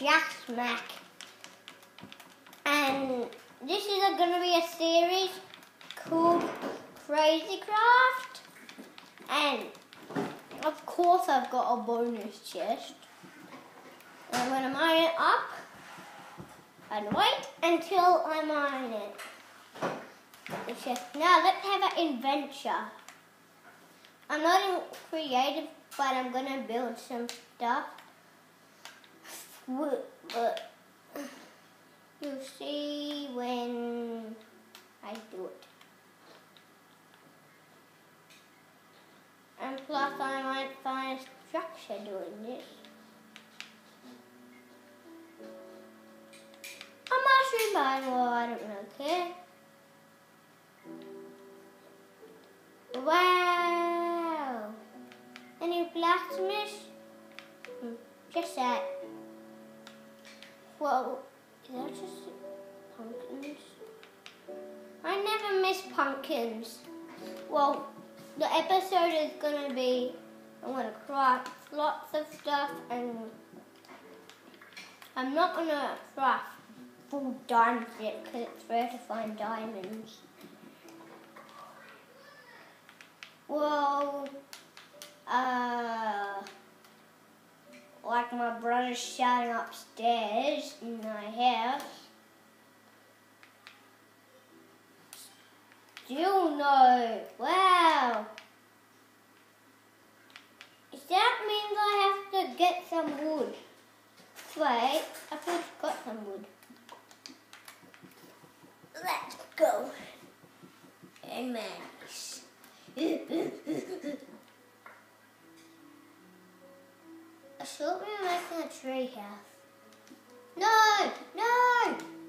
Jack Smack. And this is going to be a series called Crazy Craft. And of course I've got a bonus chest. And I'm going to mine it up and wait until I mine it. The chest. Now let's have an adventure. I'm not in creative, but I'm going to build some stuff. But you'll see when I do it. And plus I might find a structure doing this. A mushroom well I don't know, pumpkins. Well, the episode is gonna be I'm gonna craft lots of stuff and I'm not gonna craft full diamonds yet because it's rare to find diamonds. Well, uh, like my brother's shouting upstairs in my house. Still no. Wow. That means I have to get some wood? Wait, I thought I got some wood. Let's go. Amen. I should be making a tree house. No! No!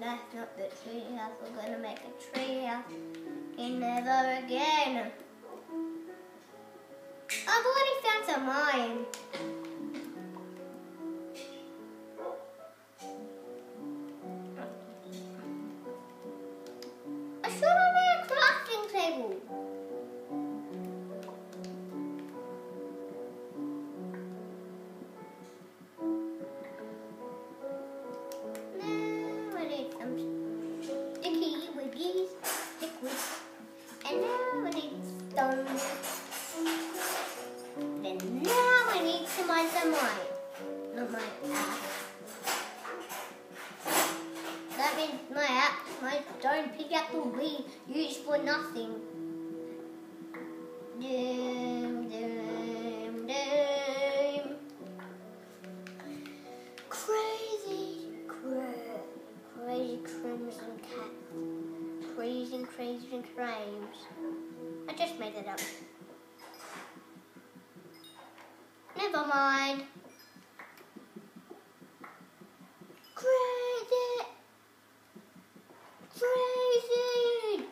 That's not the tree house. We're gonna make a tree house and never again. I've already found some iron. Stone pickaxe will be used for nothing. Doom, doom, doom. Crazy, cra- crazy crimson cat. Crazy, crazy crimes. I just made it up. Never mind. Crazy! Crazy!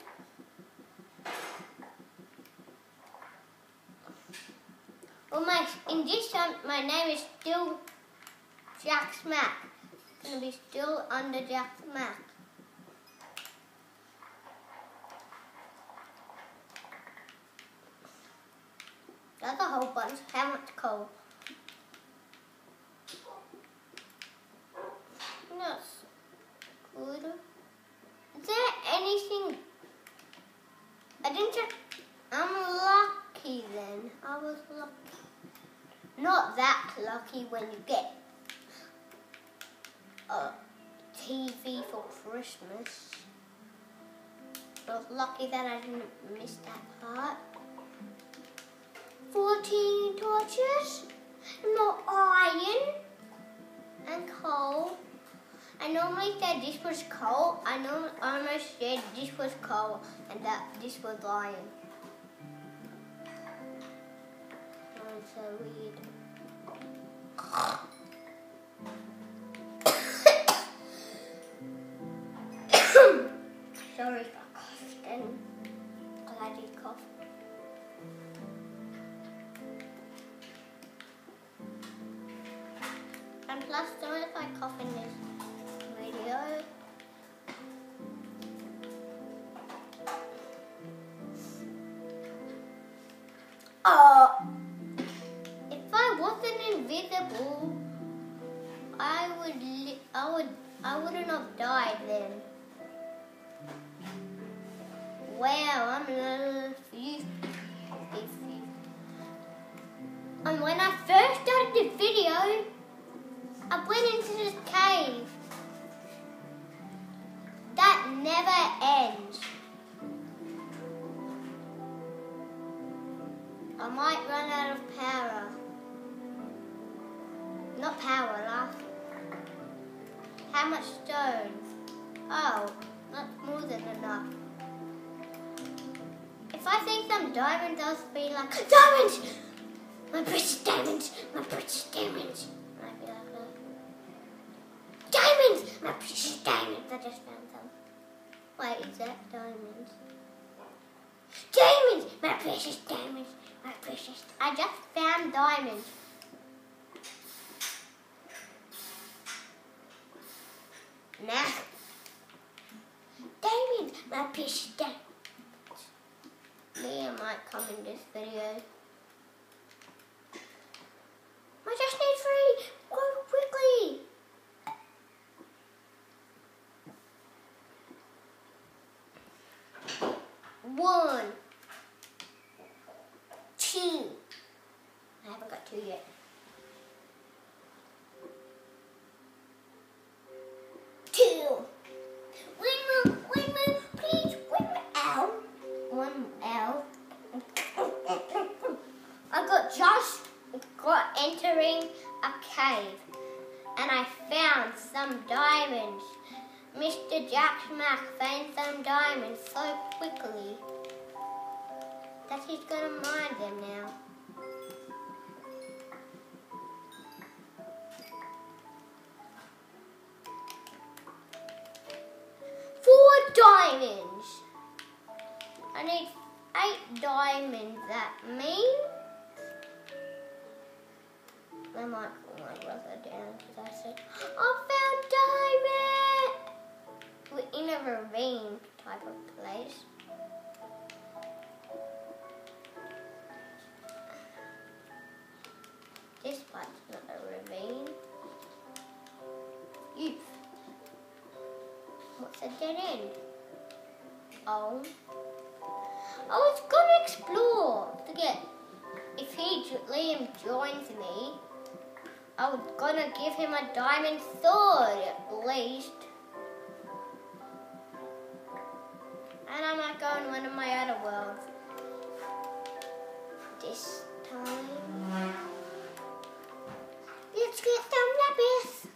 Well, my in this time, my name is still Jack Smack. It's gonna be still under Jack Smack. That's a whole bunch. How much coal? That's good. Is there anything? I didn't check. I'm lucky then. I was lucky. Not that lucky when you get a TV for Christmas. Was lucky that I didn't miss that part. 14 torches, more iron and coal. I normally said this was coal. I know I almost said this was coal and that this was iron. Oh, so weird. Sorry I coughed and glad you coughed. And plus, don't if I cough in this video. Oh, if I wasn't in unbreakable, I would, I would, I wouldn't have died then. And when I first started the video, I went into this cave. That never ends. I might run out of power. Not power, life. How much stone? Oh, not more than enough. If I think some diamonds, I'll be like, Diamonds! My precious diamonds! My precious diamonds! Diamonds! My precious diamonds! I just found some. Wait, is that diamonds? Diamonds! My precious diamonds! My precious. I just found diamonds. Nah. Diamonds! My precious diamonds. Leah might come in this video. I just need three. Go quickly. One. Two. I haven't got two. Windmill, windmill, please, windmill. One L. I got just got entering a cave and I found some diamonds. Mr. Jack Smack found some diamonds so quickly that he's gonna mine them now. Need eight diamonds. That means I might call my brother down because I said I found diamond. We're in a ravine type of place. This part's not a ravine. Youth. What's a dead end? Oh. Oh, I was gonna explore to get if he Liam joins me. I was gonna give him a diamond sword at least. And I might go in one of my other worlds. This time. Let's get some lapis.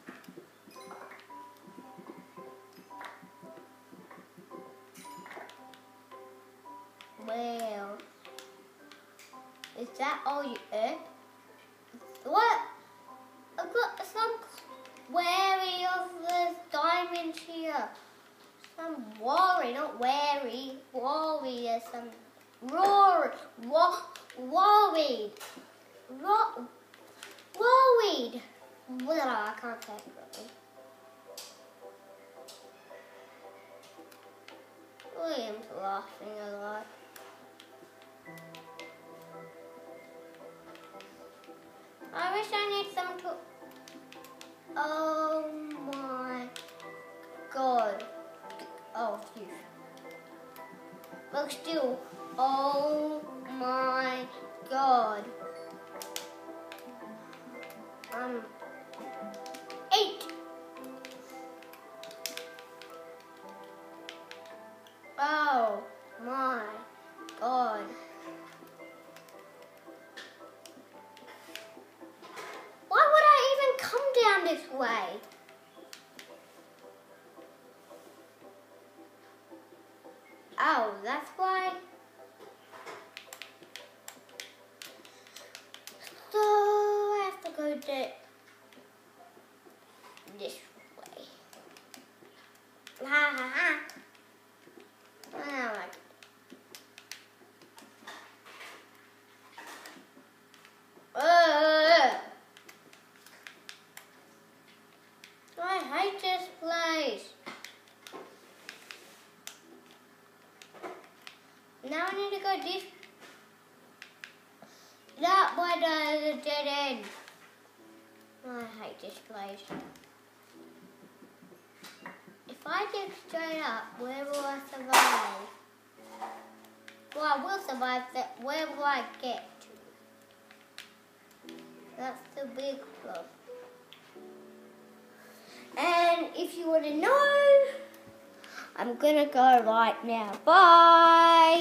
Well, is that all you earned? What? I've got some wary of the diamonds here. Some worry, not wary. Worry, there's some roar, wa, worried. Ro, worried. Well, I can't say it properly. William's laughing a lot. I wish I need some to. Oh my god. Oh, phew. But still, oh my god. Um, eight. Oh my this way? Oh, that's why. So I have to go to this way. Ha ha ha. Oh my Ugh. I hate this place. I to go this. That way to the dead end. I hate displays. If I dig straight up, where will I survive? Well, I will survive, but where will I get to? That's the big problem. And if you want to know, I'm gonna go right now. Bye.